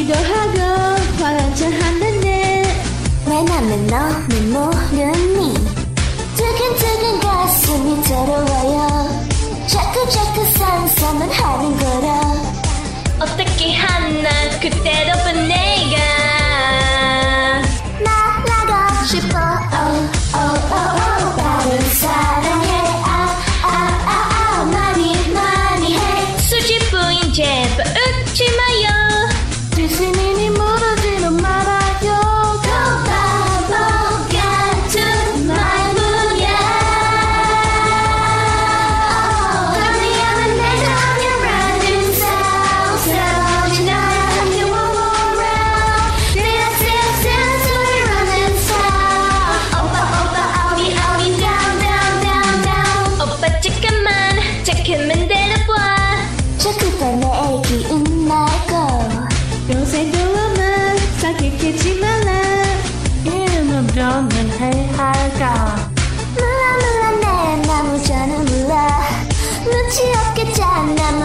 기도 하고 화관차 한다네 만나면 너는 모르니? 두근두근 가슴이 더러워요. 자꾸 자꾸 상상만 하는 거라. 어떻게 하나 그때로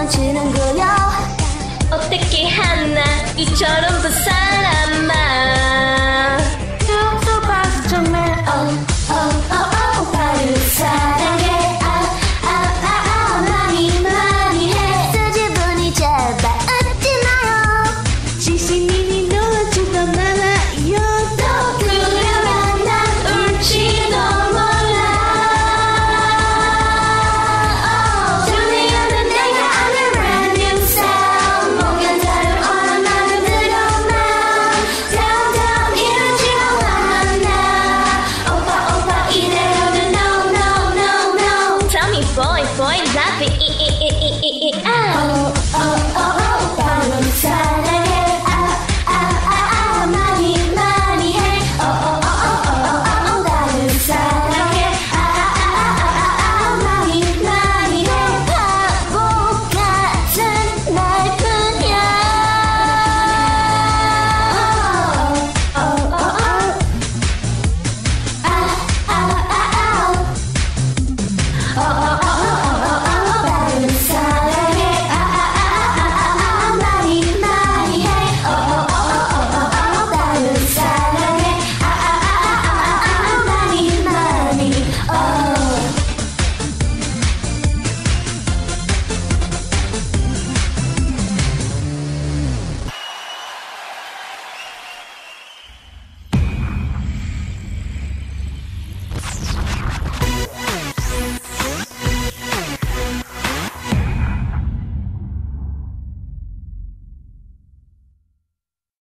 넘치는구요 어떻게 하나? 이처럼 부산 Point